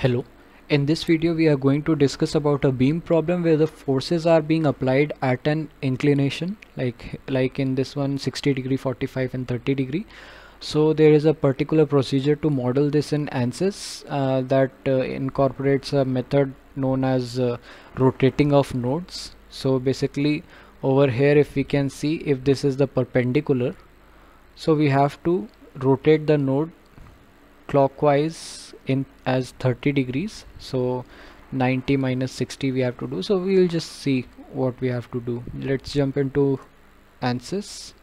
Hello, in this video we are going to discuss about a beam problem where the forces are being applied at an inclination like like in this one 60 degree 45 and 30 degree. So there is a particular procedure to model this in ANSYS uh, that uh, incorporates a method known as uh, rotating of nodes. So basically over here if we can see if this is the perpendicular so we have to rotate the node clockwise in as 30 degrees. So 90 minus 60 we have to do. So we will just see what we have to do. Let's jump into ANSYS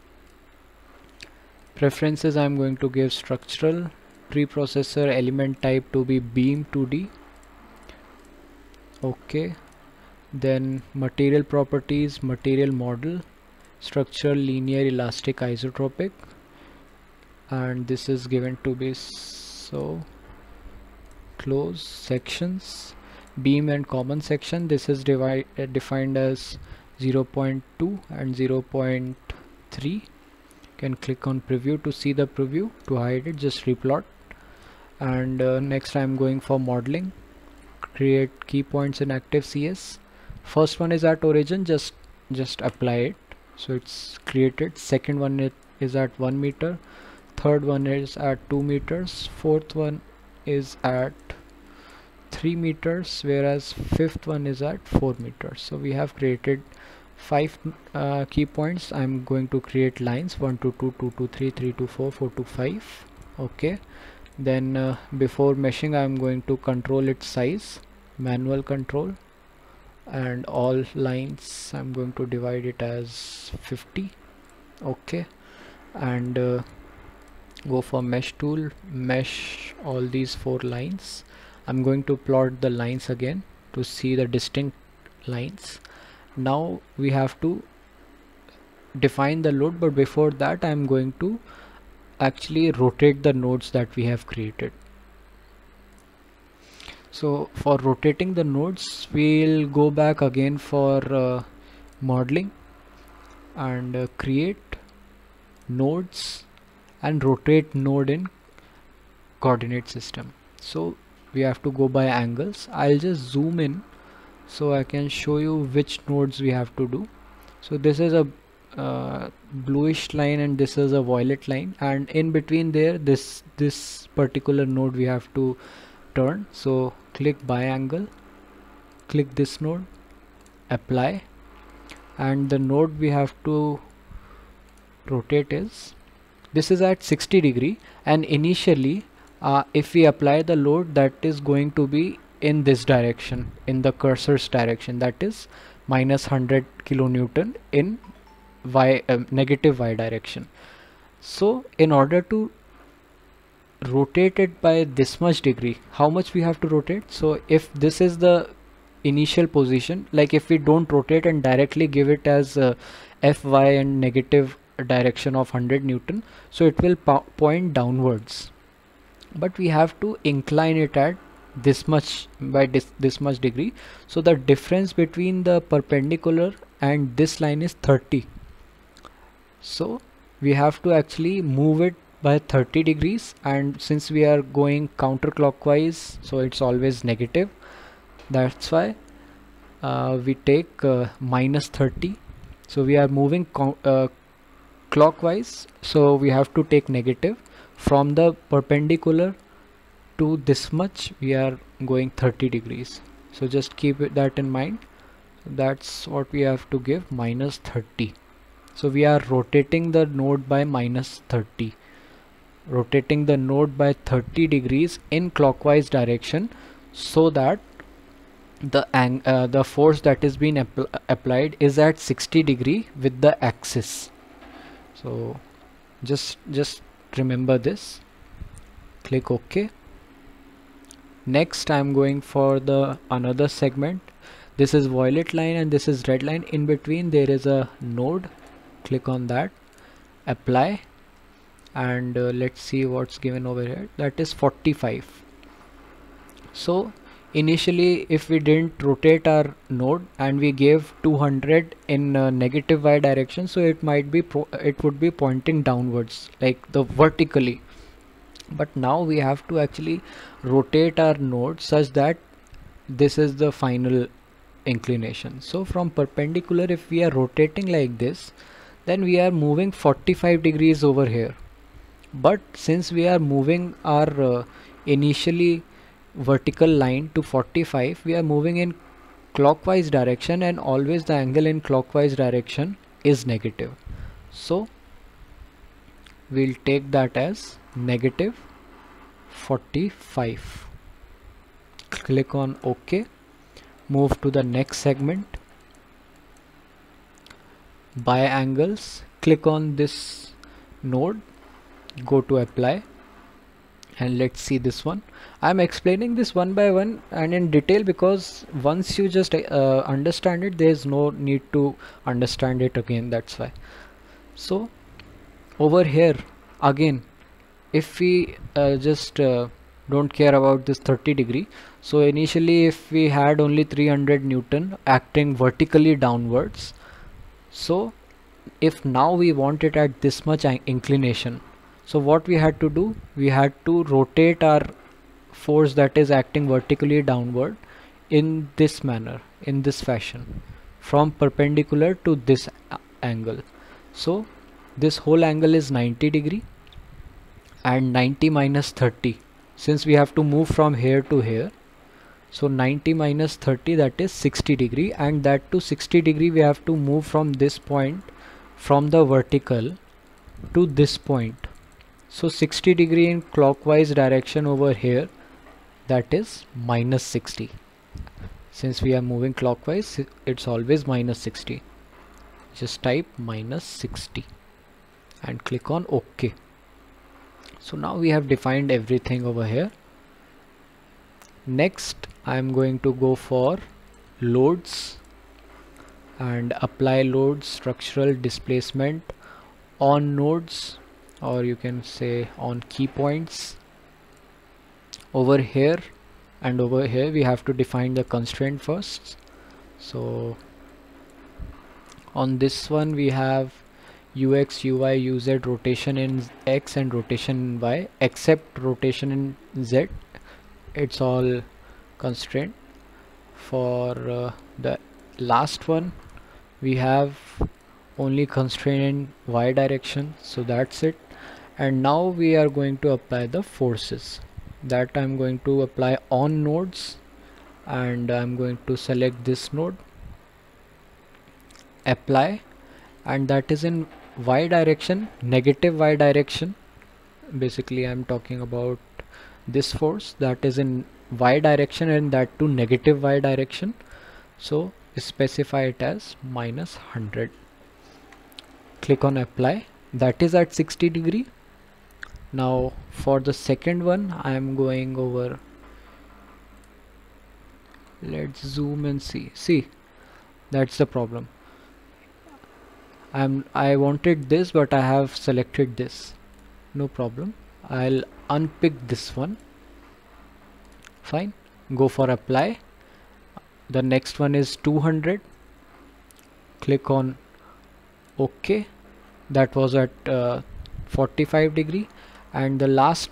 preferences I'm going to give structural preprocessor element type to be beam 2D okay. Then material properties material model structural linear elastic isotropic. And this is given to be so close sections beam and common section. This is divide, uh, defined as 0.2 and 0.3 can click on preview to see the preview to hide it just replot. And uh, next I'm going for modeling. Create key points in active CS first one is at origin just just apply it. So it's created. Second one is at 1 meter. Third one is at 2 meters. Fourth one is at 3 meters whereas fifth one is at 4 meters. So we have created five uh, key points. I'm going to create lines. 1 to 2 2 to 3 3 to 4 4 to 5 okay. Then uh, before meshing I'm going to control its size manual control and all lines. I'm going to divide it as 50 okay. And uh, go for mesh tool. Mesh all these four lines I'm going to plot the lines again to see the distinct lines. Now we have to define the load but before that I'm going to actually rotate the nodes that we have created. So for rotating the nodes we'll go back again for uh, modeling and uh, create nodes and rotate node in coordinate system. So we have to go by angles. I'll just zoom in so I can show you which nodes we have to do. So this is a uh, bluish line and this is a violet line. And in between there this this particular node we have to turn. So click by angle click this node apply. And the node we have to rotate is this is at 60 degree. And initially uh, if we apply the load that is going to be in this direction in the cursor's direction. That is minus 100 kilonewton in y uh, negative y direction. So in order to rotate it by this much degree how much we have to rotate? So if this is the initial position like if we don't rotate and directly give it as uh, fy and negative direction of 100 newton so it will po point downwards but we have to incline it at this much by this, this much degree. So the difference between the perpendicular and this line is 30 so we have to actually move it by 30 degrees. And since we are going counterclockwise so it's always negative. That's why uh, we take uh, minus 30 so we are moving uh, clockwise. So we have to take negative from the perpendicular to this much we are going 30 degrees. So just keep that in mind. That's what we have to give minus 30 so we are rotating the node by minus 30 rotating the node by 30 degrees in clockwise direction so that the uh, the force that is being applied is at 60 degree with the axis. So just just remember this. Click OK. Next I'm going for the another segment. This is violet line and this is red line. In between there is a node. Click on that. Apply. And uh, let's see what's given over here. That is 45 so initially if we didn't rotate our node and we gave 200 in uh, negative y direction so it might be it would be pointing downwards like the vertically. But now we have to actually rotate our node such that this is the final inclination. So from perpendicular if we are rotating like this then we are moving 45 degrees over here. But since we are moving our uh, initially vertical line to 45 we are moving in clockwise direction and always the angle in clockwise direction is negative. So we'll take that as negative 45 click on ok. Move to the next segment. By angles click on this node. Go to apply and let's see this one. I'm explaining this one by one and in detail because once you just uh, understand it there's no need to understand it again that's why. So over here again if we uh, just uh, don't care about this 30 degree. So initially if we had only 300 Newton acting vertically downwards so if now we want it at this much inclination so what we had to do we had to rotate our force that is acting vertically downward in this manner in this fashion from perpendicular to this angle. So this whole angle is 90 degree and 90 minus 30 since we have to move from here to here so 90 minus 30 that is 60 degree and that to 60 degree we have to move from this point from the vertical to this point so 60 degree in clockwise direction over here that is minus 60 since we are moving clockwise it's always minus 60 just type minus 60 and click on ok. So now we have defined everything over here. Next I'm going to go for loads and apply loads structural displacement on nodes or you can say on key points. Over here and over here we have to define the constraint first. So on this one we have ux uy uz rotation in x and rotation in y. Except rotation in z it's all constraint. For uh, the last one we have only constraint in y direction. So that's it and now we are going to apply the forces. That I'm going to apply on nodes. And I'm going to select this node. Apply. And that is in y direction negative y direction. Basically I'm talking about this force. That is in y direction and that to negative y direction. So specify it as minus 100 click on apply. That is at 60 degree now for the second one I am going over. Let's zoom and see. See that's the problem. I'm I wanted this but I have selected this. No problem. I'll unpick this one. Fine. Go for apply. The next one is 200 click on ok. That was at uh, 45 degree and the last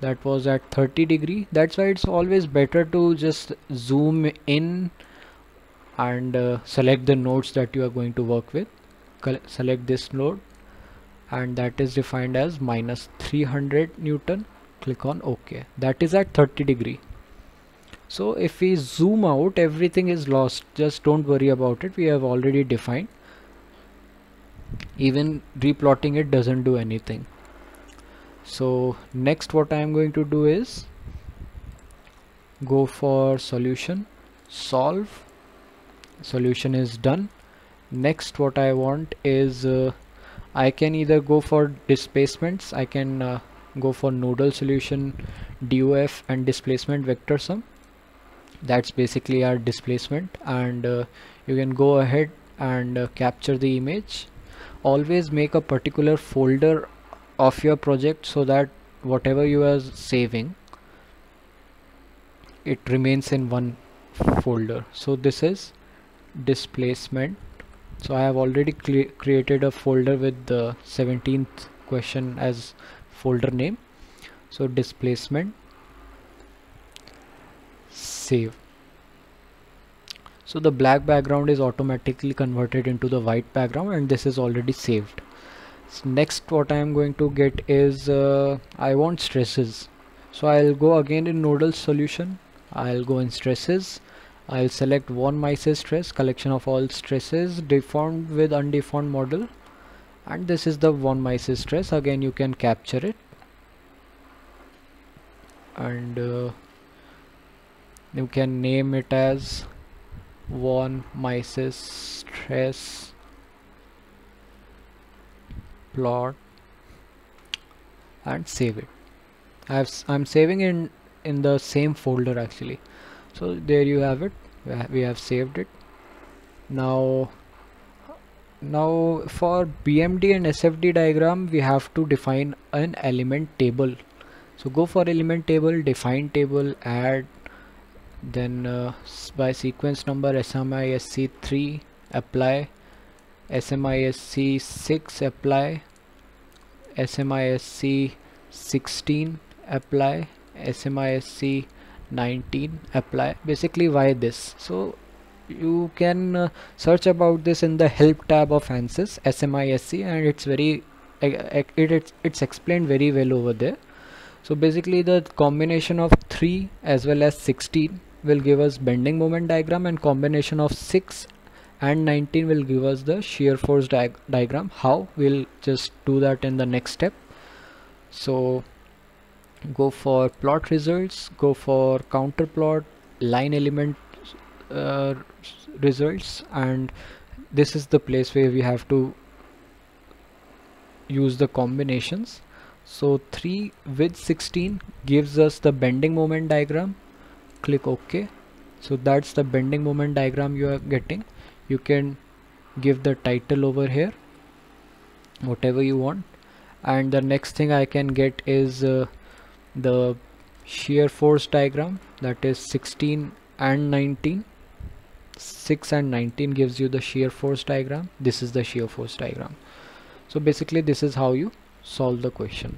that was at 30 degree. That's why it's always better to just zoom in and uh, select the nodes that you are going to work with. Select this node and that is defined as minus 300 Newton. Click on OK. That is at 30 degree. So if we zoom out everything is lost. Just don't worry about it. We have already defined. Even replotting it doesn't do anything so next what I am going to do is go for solution. Solve. Solution is done. Next what I want is uh, I can either go for displacements. I can uh, go for nodal solution DOF and displacement vector sum. That's basically our displacement. And uh, you can go ahead and uh, capture the image. Always make a particular folder of your project so that whatever you are saving it remains in one folder. So this is displacement. So I have already created a folder with the 17th question as folder name. So displacement save. So the black background is automatically converted into the white background and this is already saved so next what I am going to get is uh, I want stresses. So I'll go again in nodal solution. I'll go in stresses. I'll select von Mises stress collection of all stresses deformed with undeformed model. And this is the von Mises stress. Again you can capture it. And uh, you can name it as von Mises stress plot and save it. I have I'm saving in in the same folder actually. So there you have it. We have saved it. Now now for BMD and SFD diagram we have to define an element table. So go for element table define table add then uh, by sequence number SMISC3 apply. SMISC6 apply SMISC 16 apply. SMISC 19 apply. Basically why this? So you can uh, search about this in the help tab of ANSYS SMISC and it's very it, it's, it's explained very well over there. So basically the combination of 3 as well as 16 will give us bending moment diagram and combination of 6 and 19 will give us the shear force di diagram. How? We'll just do that in the next step. So go for plot results go for contour plot line element uh, results and this is the place where we have to use the combinations. So 3 with 16 gives us the bending moment diagram. Click ok so that's the bending moment diagram you are getting. You can give the title over here whatever you want. And the next thing I can get is uh, the shear force diagram that is 16 and 19 6 and 19 gives you the shear force diagram. This is the shear force diagram. So basically this is how you solve the question